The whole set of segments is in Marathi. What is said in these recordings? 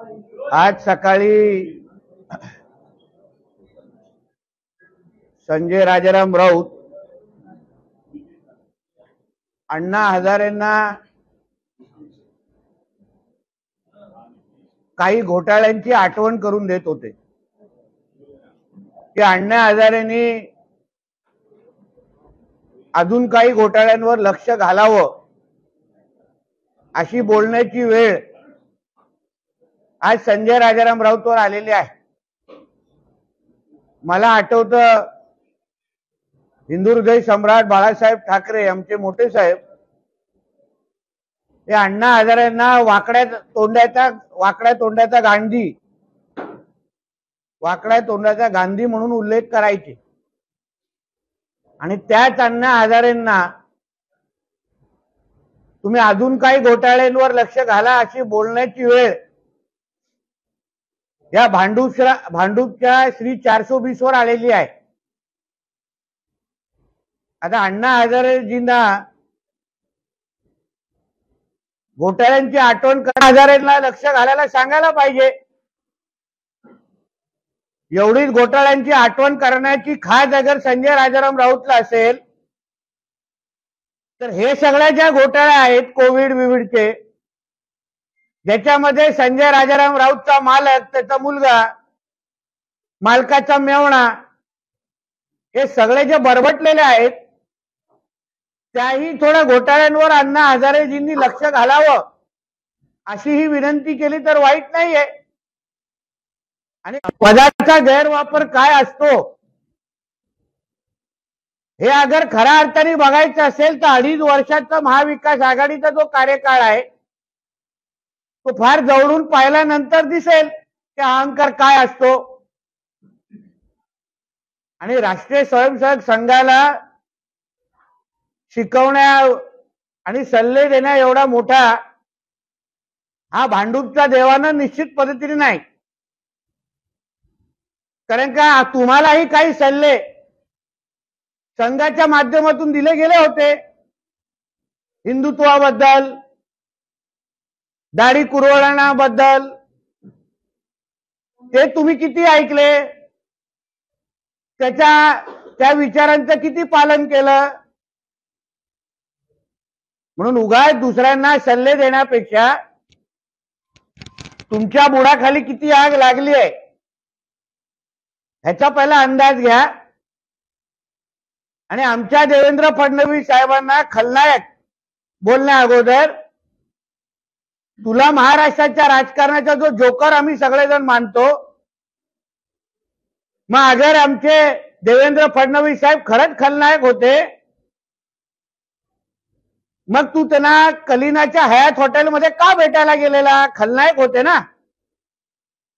आज सकाळी संजय राजाराम राऊत अण्णा हजारेंना काही घोटाळ्यांची आठवण करून देत होते. की अण्णा हजारेंनी अजून काही घोटाळ्यांवर लक्ष घालावं अशी बोलण्याची वेळ आज संजय राजाराम राऊतवर आलेली आहे. मला आठवतं हिंदू हृदय सम्राट बाळासाहेब ठाकरे आमचे मोठे साहेब हे अण्णा हजारांना वाकड्या तोंडाचा वाकड्या तोंडाचा गांधी वाकड्या तोंडाचा गांधी म्हणून उल्लेख करायचे. आणि त्याच अण्णा हजारेंना तुम्ही अजून काही घोटाळ्यांवर लक्ष घाला अशी बोलण्याची वेळ या भांडूप भांडूपच्या श्री चारशे वीस वर आलेली आहे. आता अण्णा हजारेजींना घोटाळ्यांची आठवण करा हजारेला लक्ष घालायला सांगायला पाहिजे. एवढीच घोटाळ्यांची आठवण करण्याची खास अगर संजय राजाराम राऊतला असेल तर हे सगळ्या ज्या घोटाळ्या आहेत कोविड विविडचे ज्याच्यामध्ये संजय राजाराम राऊतचा मालक त्याचा मुलगा मालकाचा मेवणा हे सगळे जे बरबटलेले आहेत त्याही थोड्या घोटाळ्यांवर अण्णा हजारेजींनी लक्ष घालावं अशी ही विनंती केली तर वाईट नाहीये. आणि पदाचा गैरवापर काय असतो? हे अगर खऱ्या अर्थाने बघायचं असेल तर अडीच वर्षाचा महाविकास आघाडीचा जो कार्यकाळ आहे तो फार जवळून पाहिल्यानंतर दिसेल की अहंकार काय असतो. आणि राष्ट्रीय स्वयंसेवक संघाला शिकवण्या आणि सल्ले देण्या एवढा मोठा हा भांडूपचा देवानं निश्चित पद्धतीने नाही. कारण का तुम्हालाही काही सल्ले संघाच्या माध्यमातून दिले गेले होते. हिंदुत्वाबद्दल दाढी कुरवडणाबद्दल ते तुम्ही किती ऐकले? त्याच्या त्या विचारांचं किती पालन केलं? म्हणून उगाच दुसऱ्यांना सल्ले देण्यापेक्षा तुमच्या बुडाखाली किती आग लागली आहे? ह्याचा पहिला अंदाज घ्या. आणि आमच्या देवेंद्र फडणवीस साहेबांना खलनायक बोलण्या अगोदर तुला महाराष्ट्राच्या राजकारणाचा जो जोकर आम्ही सगळेजण मानतो मग अगर आमचे देवेंद्र फडणवीस साहेब खरंच खलनायक होते मग तू त्यांना कलिनाच्या हयात हॉटेलमध्ये का भेटायला गेलेला? खलनायक होते ना.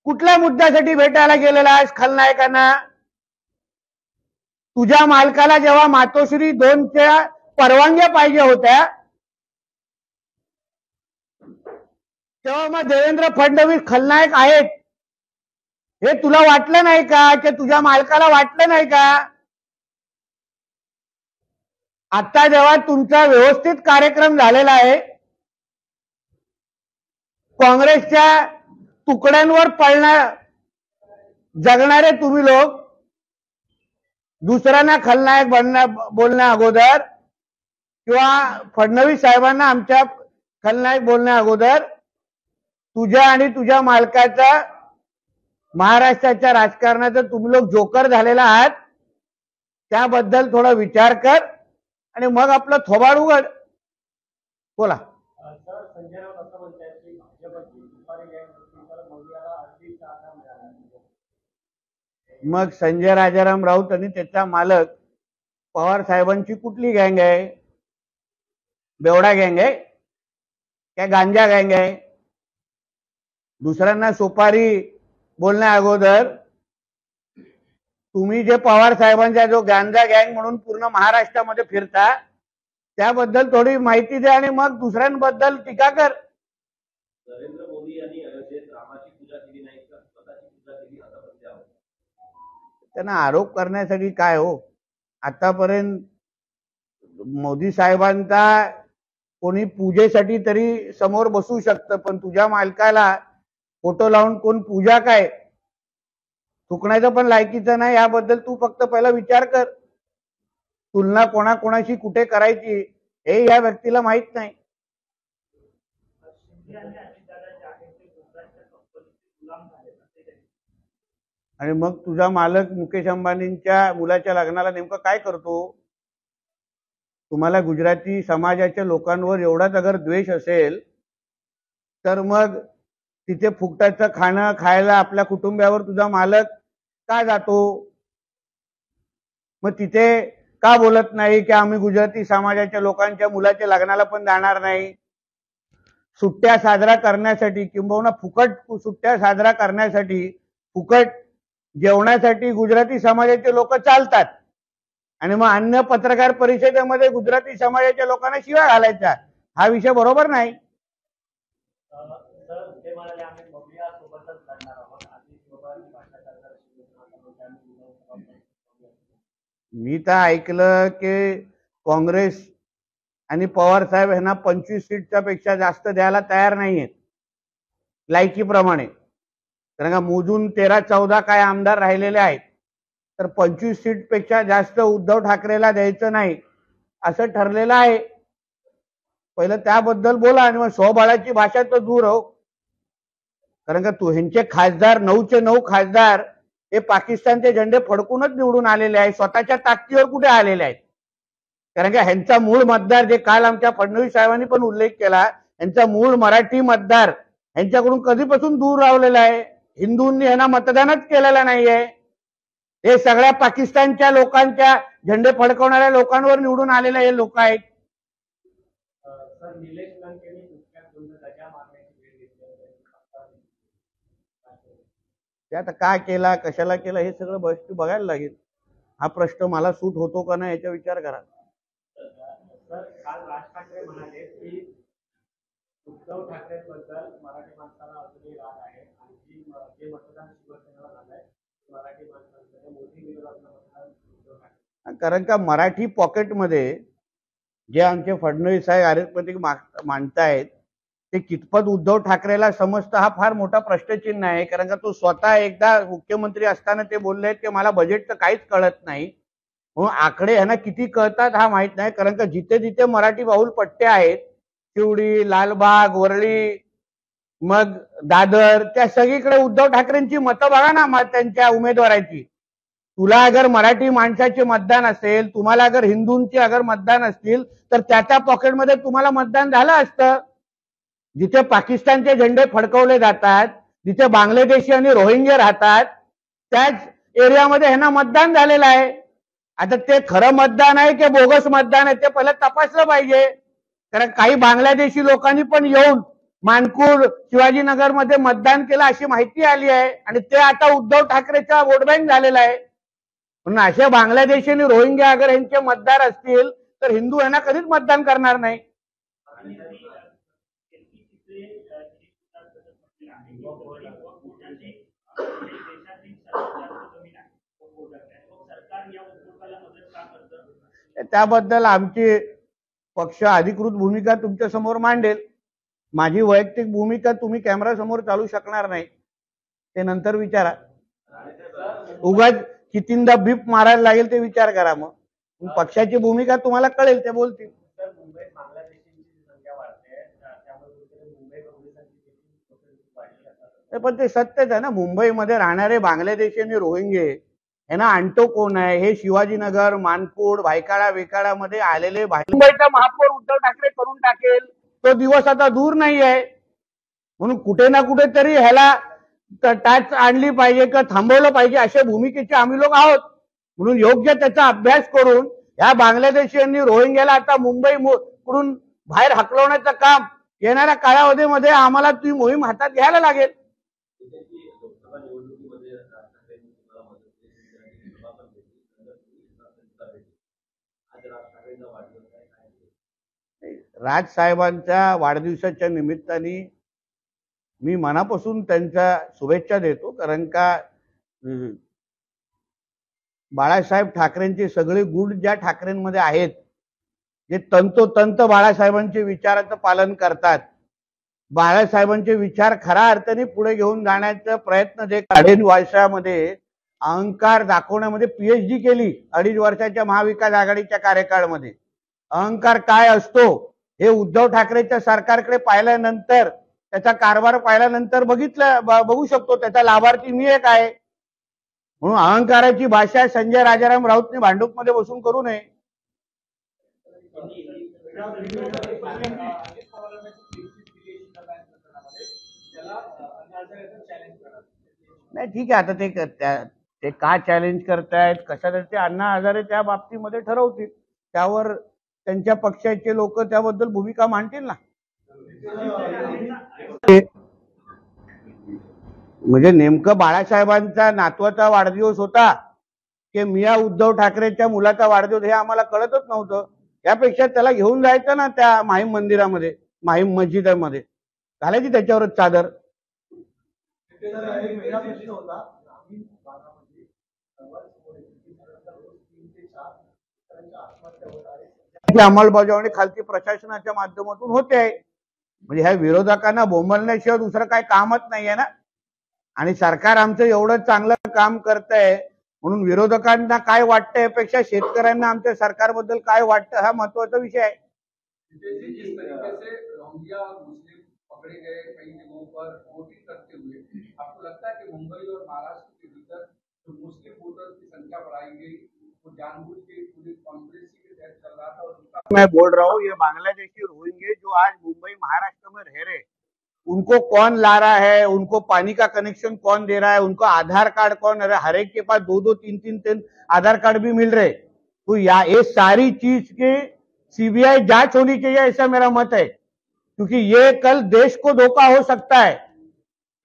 कुठल्या मुद्द्यासाठी भेटायला गेलेला खलनायकांना? तुझ्या मालकाला जेव्हा मातोश्री दोनच्या परवानग्या पाहिजे होत्या तेव्हा मग देवेंद्र फडणवीस खलनायक आहेत. हे तुला वाटलं नाही का? की तुझ्या मालकाला वाटलं नाही का? आता जेव्हा तुमचा व्यवस्थित कार्यक्रम झालेला आहे काँग्रेसच्या तुकड्यांवर पळणार जगणारे तुम्ही लोक दुसऱ्यांना खलनायक बनण्या बोलण्या अगोदर किंवा फडणवीस साहेबांना आमच्या खलनायक बोलण्या अगोदर तुझ्या आणि तुझ्या मालकाचा महाराष्ट्राच्या राजकारणाचा तुम्ही लोक जोकर झालेला आहात त्याबद्दल थोडा विचार कर आणि मग आपलं थोबाड उघड. बोला. मग संजय राजाराम राऊत आणि त्याचा मालक पवार साहेबांची कुठली गँग आहे? बेवडा गँग आहे? काय गांजा गँग आहे? दुसऱ्यांना सुपारी बोलण्या अगोदर तुम्ही जे पवार साहेबांचा जो गांजा गँग म्हणून पूर्ण महाराष्ट्रामध्ये फिरता त्याबद्दल थोडी माहिती द्या आणि मग दुसऱ्यांबद्दल टीका कर. नरेंद्र मोदी यांनी अयोध्येत रामाची पूजा केली नाही तर स्वतःची पूजा केली असं म्हणते आहोत त्यांना आरोप करण्यासाठी काय हो? आतापर्यंत मोदी साहेबांचा कोणी पूजेसाठी तरी समोर बसू शकतं पण तुझ्या मालकाला फोटो लावून कोण पूजा काय? थुकण्याचं पण लायकीचं नाही याबद्दल तू फक्त पहिला विचार कर. तुलना कोणाकोणाशी कुठे करायची हे या व्यक्तीला माहीत नाही. आणि मग तुझा मालक मुकेश अंबानींच्या मुलाच्या लग्नाला नेमकं काय करतो? तुम्हाला गुजराती समाजाच्या लोकांवर एवढाच अगर द्वेष असेल तर मग तिथे फुकटाचं खाणं खायला आपल्या कुटुंबियावर तुझा मालक का जातो? मग तिथे का बोलत नाही की आम्ही गुजराती समाजाच्या लोकांच्या मुलाच्या लग्नाला पण जाणार नाही? सुट्ट्या साजरा करण्यासाठी किंबहुना फुकट सुट्ट्या साजरा करण्यासाठी फुकट जेवणासाठी गुजराती समाजाचे लोक चालतात. आणि मग अन्य पत्रकार परिषदेमध्ये गुजराती समाजाच्या लोकांना शिवाय घालायचा हा विषय बरोबर नाही अं, सर ते म्हणाले आम्ही बघूया सोबतच लढणार आहोत आधी सोबत भाषा करणार शिवसेना समोर आम्ही विधानसभा मी तर ऐकलं की काँग्रेस आणि पवार साहेब यांना पंचवीस सीटच्या पेक्षा जास्त द्यायला तयार नाही आहेत लायकीप्रमाणे. कारण का मोजून तेरा चौदा काय आमदार राहिलेले आहेत तर पंचवीस सीटपेक्षा जास्त उद्धव ठाकरेला द्यायचं नाही असं ठरलेलं आहे. पहिलं त्याबद्दल बोला आणि मग स्वबळाची भाषा तर दूर हो. कारण का तू ह्यांचे खासदार नऊचे नऊ खासदार हे पाकिस्तानचे झेंडे फडकूनच निवडून आलेले आहेत. स्वतःच्या ताकदीवर कुठे आलेले आहेत? कारण का ह्यांचा मूळ मतदार जे काल आमच्या फडणवीस साहेबांनी पण उल्लेख केला यांचा मूळ मराठी मतदार यांच्याकडून कधीपासून दूर राहिलेला आहे? हिंदूंनी यांना मतदानच केलेलं नाहीये. हे सगळ्या पाकिस्तानच्या लोकांच्या झेंडे फडकवणाऱ्या लोकांवर निवडून आलेले हे लोक आहेत अं, सर निलेश लंकेंनी दुसऱ्या दोन गजा मारण्याची वेळ घेतली आहे. आता काय करू? ते आता काय केला कशाला केला हे सगळं गोष्टी बघायला लागेल. हा प्रश्न मला सूट होतो का नाही याचा विचार करा. सर काल राज ठाकरे म्हणाले की उद्धव ठाकरेंबद्दल मराठी माणसाला अजूनही राग आहे आणि जी म- जे मतदान शिवसेनेला झालंय ते मराठी माणसांमध्ये मोदी विरोधातलं मतदान उद्धव ठाकरे. कारण का मराठी पॉकेटमध्ये जे आमचे फडणवीस साहेब अरिथमेटिक मांडतायत ते कितपत उद्धव ठाकरेला समजतं हा फार मोठा प्रश्नचिन्ह आहे. कारण का तो स्वतः एकदा मुख्यमंत्री असताना ते बोलले आहेत की मला बजेटचं काहीच कळत नाही. म्हणून आकडे ह्यांना किती कळतात हा माहीत नाही. कारण का जिथे जिथे मराठी बाहुल पट्टे आहेत शिवडी लालबाग वरळी मग दादर त्या सगळीकडे उद्धव ठाकरेंची मतं बघा ना मग त्यांच्या उमेदवाराची. तुला अगर मराठी माणसाचे मतदान असेल तुम्हाला अगर हिंदूंचे अगर मतदान असतील तर त्याच्या पॉकेटमध्ये तुम्हाला मतदान झालं असतं. जिथे पाकिस्तानचे झेंडे फडकवले जातात जिथे बांगलादेशी आणि रोहिंग्या राहतात त्याच एरियामध्ये ह्यांना मतदान झालेलं आहे. आता ते खरं मतदान आहे की बोगस मतदान आहे ते पहिलं तपासलं पाहिजे. कारण काही बांगलादेशी लोकांनी पण येऊन मानकूर शिवाजीनगरमध्ये मतदान केलं अशी माहिती आली आहे. आणि ते आता उद्धव ठाकरेचा वोट बँक झालेला आहे. म्हणून असे बांगलादेशी आणि रोहिंग्या अगर यांचे मतदार असतील तर हिंदू यांना कधीच मतदान करणार नाही आणि ती, अ, त्यांची तिथे, अ, जी सुद्धा जसं देशातील सर्वात जास्त जमीन आहे मग सरकार या मदत का करतं त्याबद्दल आमची पक्ष अधिकृत भूमिका तुमच्यासमोर मांडेल. माझी वैयक्तिक भूमिका तुम्ही कॅमेरा समोर चालू शकणार नाही. ते नंतर विचारा. उगाच कितींदा बीप मारायला लागेल ते विचार करा मग. पक्षाची भूमिका तुम्हाला कळेल ते बोलतील तर मुंबईत बांगलादेशींची संख्या वाढते त्या- त्यामुळे कुठेतरी मुंबई पोलिसांची देखील कुठेतरी वाढली असं ते पण ते सत्यच आहे ना मुंबईमध्ये राहणारे बांगलादेशी आणि रोहिंगे यांना आणतो कोण आहे? हे शिवाजीनगर मानपूर भायकाळा वेकाळामध्ये आलेले मुंबईचा महापौर उद्धव ठाकरे करून टाकेल. तो दिवस आता दूर नाही आहे. म्हणून कुठे ना कुठे तरी ह्याला ट- टाच आणली पाहिजे किंवा थांबवलं पाहिजे अशा भूमिकेचे आम्ही लोक आहोत. म्हणून योग्य त्याचा अभ्यास करून ह्या बांगलादेशी रोहिंग्याला आता मुंबई कडून बाहेर हकलवण्याचं काम येणाऱ्या कालावधीमध्ये आम्हाला ती मोहीम हातात घ्यायला लागेल त्याची लोकसभा निवडणुकीमध्ये राज ठाकरेंनी तुम्हाला मदत केली त्यांची सभा पण घेतली नंतर तुम्ही सभा भेटली आज राज ठाकरेंचा वाढदिवस आहे राजसाहेबांच्या राज साहेबांच्या वाढदिवसाच्या निमित्ताने मी मनापासून त्यांच्या शुभेच्छा देतो कारण का बाळासाहेब ठाकरेंचे सगळे गुण ज्या ठाकरेंमध्ये आहेत जे तंतोतंत बाळासाहेबांचे विचाराचं पालन करतात बाळासाहेबांचे विचार खऱ्या अर्थाने पुढे घेऊन जाण्याचा प्रयत्न जे अडीच वर्षामध्ये अहंकार दाखवण्यामध्ये पीएचडी केली अडीच वर्षाच्या महाविकास आघाडीच्या कार्यकाळामध्ये. अहंकार काय असतो? हे उद्धव ठाकरेच्या सरकारकडे पाहिल्यानंतर त्याचा कारभार पाहिल्यानंतर बघितलं बघू शकतो. त्याचा लाभार्थी मी एक आहे. म्हणून अहंकाराची भाषा संजय राजाराम राऊतने भांडूपमध्ये बसून करू नये. नाही ठीक आहे. आता ते त्या- ते का चॅलेंज करतायत? कशासाठी ते अण्णा हजारे त्या बाबतीमध्ये ठरवतील? त्यावर त्यांच्या पक्षाचे लोक त्याबद्दल भूमिका मांडतील ना? म्हणजे नेमकं बाळासाहेबांचा नातवाचा वाढदिवस होता की मिया उद्धव ठाकरेच्या मुलाचा वाढदिवस हे आम्हाला कळतच नव्हतं. यापेक्षा त्याला घेऊन जायचं ना त्या माहीम मंदिरामध्ये माहीम मस्जिदामध्ये. घालायची त्याच्यावरच चादर. त्याची अंमलबजावणी खालती प्रशासनाच्या माध्यमातून होते म्हणजे ह्या विरोधकांना बोंबलण्याशिवाय दुसरं काही कामच नाहीये ना. आणि सरकार आमचं एवढं चांगलं काम करतंय म्हणून विरोधकांना काय वाटतंय यापेक्षा शेतकऱ्यांना आमच्या सरकारबद्दल काय वाटतं हा महत्त्वाचा विषय आहे. मुस्लिम वोटर्स की संख्या वो जानबूझ के मैं बोल रहा हूँ, ये बांग्लादेशी रोहिंगे जो आज मुंबई, महाराष्ट्र में रह रहे उनको कौन ला रहा है? उनको पानी का कनेक्शन कौन दे रहा है? उनको आधार कार्ड कौन? है हर एक के पास दो दो तीन तीन तीन आधार कार्ड भी मिल रहे तो या ये सारी चीज़ की सीबीआई जाँच होनी चाहिए, ऐसा मेरा मत है। क्योंकि ये कल देश को धोखा हो सकता है।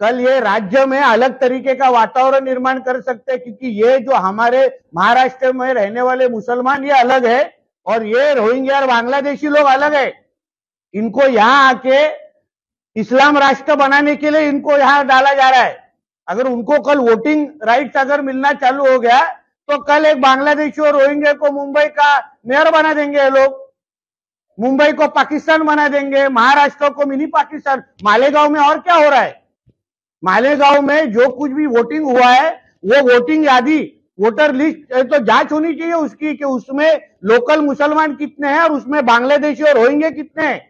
कल ये राज्य में अलग तरीके का वातावरण निर्माण कर सकते हैं, क्योंकि ये जो हमारे महाराष्ट्र में रहने वाले मुसलमान, ये अलग है। और ये रोहिंग्या और बांग्लादेशी लोग अलग है। इनको यहाँ आके इस्लाम राष्ट्र बनाने के लिए इनको यहाँ डाला जा रहा है। अगर उनको कल वोटिंग राइट्स अगर मिलना चालू हो गया तो कल एक बांग्लादेशी और रोहिंग्या को मुंबई का मेयर बना देंगे ये लोग। मुंबई को पाकिस्तान बना देंगे, महाराष्ट्र को मिनी पाकिस्तान। मालेगांव में और क्या हो रहा है? मालेगांव में जो कुछ भी वोटिंग हुआ है, वो वोटिंग यादी वोटर लिस्ट तो जाँच होनी चाहिए उसकी कि उसमें लोकल मुसलमान कितने हैं और उसमें बांग्लादेशी और रोहिंगे कितने हैं।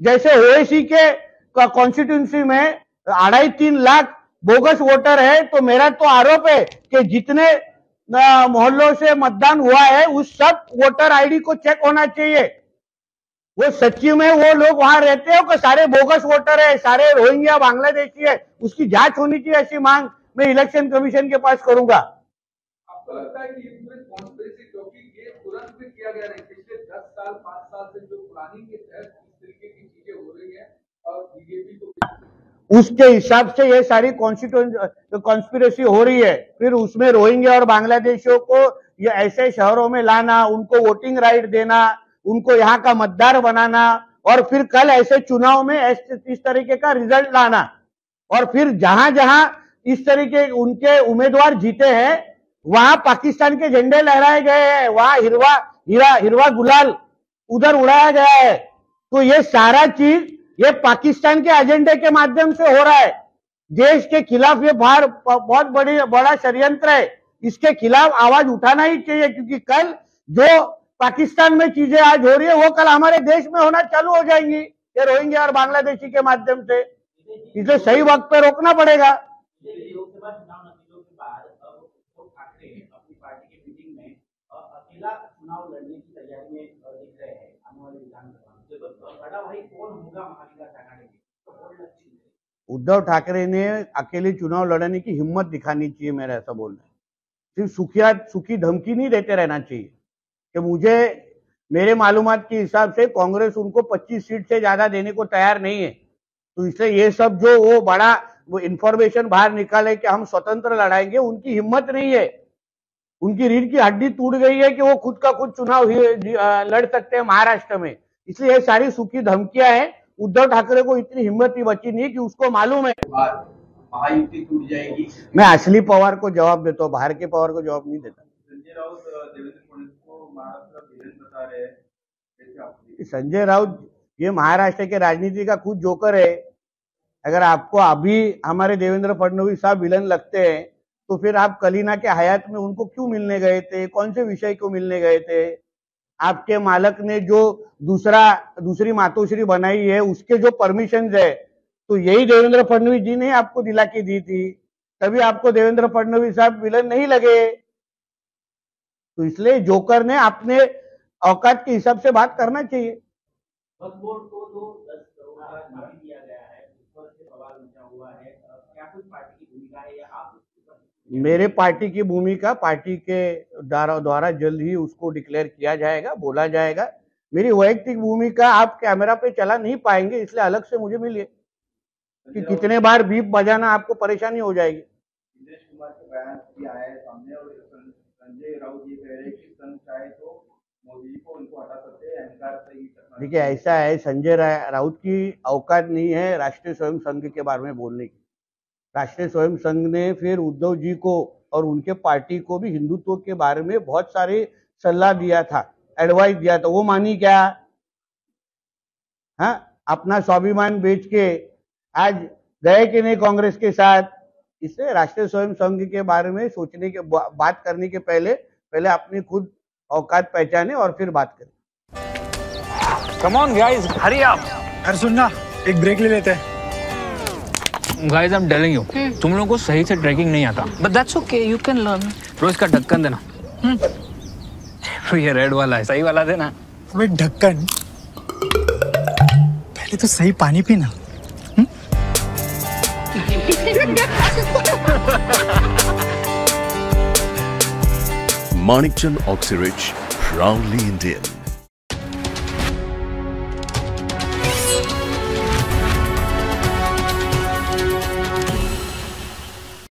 जैसे ओएसी के कॉन्स्टिट्यूंसी में अढ़ाई तीन लाख बोगस वोटर है तो मेरा तो आरोप है कि जितने मोहल्लों से मतदान हुआ है, उस सब वोटर आईडी को चेक होना चाहिए। वो सच्ची में वो लोग वहाँ रहते हो कि, सारे बोगस वोटर है, सारे रोहिंग्या, बांग्लादेशी है, उसकी जाँच होनी चाहिए ऐसी मांग मैं इलेक्शन कमीशन के पास करूँगा। आपको लगता है कि ये पूरे कॉन्स्पिरेसी क्योंकि ये तुरंत में किया गया नहीं, पिछले दस साल, पाँच साल से जो प्लानिंग के तहत इस तरीके की चीज़ें हो रही है और बीजेपी को उसके हिसाब से ये सारी कॉन्स्पिरेसी हो रही है। फिर उसमें रोहिंग्या और बांग्लादेशियों को ये ऐसे शहरों में लाना, उनको वोटिंग राइट देना, उनको यहाँ का मतदार बनाना और फिर कल ऐसे चुनाव में इस तरीके का रिज़ल्ट लाना। और फिर जहाँ जहाँ इस तरीके उनके उम्मीदवार जीते हैं वहाँ पाकिस्तान के झंडे लहराए गए हैं, वहाँ हिरवा, हिरा, हिरवा गुलाल उधर उड़ाया गया है। तो ये सारा चीज़ ये पाकिस्तान के एजेंडे के माध्यम से हो रहा है। देश के खिलाफ ये बाहर बहुत बड़ी, बड़ा षड्यंत्र है। इसके खिलाफ आवाज़ उठाना ही चाहिए, क्योंकि कल जो पाकिस्तान में चीज़ें आज हो रही है, वो कल हमारे देश में होना चालू हो जाएँगी। ये रोहिंग्या और बांग्लादेशी के माध्यम से। इसे सही वक्त पे रोकना पड़ेगा लोकसभा चुनाव नतीजों के बाद अब उद्धव ठाकरे अपनी पार्टी की मीटिंग में चुनाव लड़ने की तैयारी में दिख रहे हैं आने वाले विधानसभा बड़ा भाई कौन होगा महाविकास आघाड़ी में तो उद्धव ठाकरे ने अकेले चुनाव लड़ने की हिम्मत दिखानी चाहिए मेरा ऐसा बोलना सिर्फ़ सुखिया, सुखी धमकी नहीं देते रहना चाहिए। कि मुझे, मेरे मालूम के हिसाब से कांग्रेस उनको 25 सीट से ज़्यादा देने को तैयार नहीं है। तो इसलिए ये सब जो वो बड़ा वो इंफॉर्मेशन बाहर निकाले कि हम स्वतंत्र लड़ाएँगे, उनकी हिम्मत नहीं है। उनकी रीढ़ की हड्डी टूट गई है कि वो खुद का खुद चुनाव लड़ सकते हैं महाराष्ट्र में। इसलिए ये सारी सूखी धमकियाँ हैं। उद्धव ठाकरे को इतनी हिम्मत ही बची नहीं कि उसको मालूम है। महायुति टूट जाएगी मैं असली पवार को जवाब देता हूँ बाहर के पवार को जवाब नहीं देता। संजय राउत ये महाराष्ट्र के राजनीति का खुद जोकर है। अगर आपको अभी हमारे देवेंद्र फडणवीस साहब विलन लगते हैं तो फिर आप कलीना के हयात में उनको क्यों मिलने गए थे? कौन से विषय को मिलने गए थे? आपके मालक ने जो दूसरा, दूसरी मातोश्री बनाई है, उसके जो परमिशन है तो यही देवेंद्र फडणवीस जी ने आपको दिला के दी थी। तभी आपको देवेंद्र फडणवीस साहब विलन नहीं लगे। तो इसलिए जोकर ने अपने औकात के हिसाब से बात करना चाहिए। मेरे पार्टी की भूमिका पार्टी के द्वारा द्वारा जल्द ही उसको डिक्लेयर किया जाएगा बोला जाएगा। मेरी वैयक्तिक भूमिका आप कैमरा पे चला नहीं पाएँगे इसलिए अलग से मुझे मिलिए। कि कितने बार बीप बजाना आपको परेशानी हो जाएगी। देखिए ऐसा है संजय राउत की औकात नहीं है राष्ट्रीय स्वयं संघ के बारे में बोलने की। राष्ट्रीय स्वयं संघ ने फिर उद्धव जी को और उनके पार्टी को भी हिंदुत्व के बारे में बहुत सारे सलाह दिया था एडवाइस दिया था। वो मानी क्या? हाँ अपना स्वाभिमान बेच के आज गए कि नहीं कांग्रेस के साथ? इससे राष्ट्रीय स्वयं संघ के बारे में सोचने के बा- बात करने के पहले पहले अपनी खुद औकात पहचाने और फिर बात करें। कम ऑन गाइस हरी अरे सुनना एक ब्रेक ले लेते हैं। Guys I am telling you तुम लोगों को सही से ट्रैकिंग नहीं आता। But that's okay, you can learn. रोज का ढक्कन देना। तो ये रेड वाला है सही वाला देना। अबे ढक्कन। पहले तो सही पानी पीना। Manikchand Oxyrich, proudly Indian.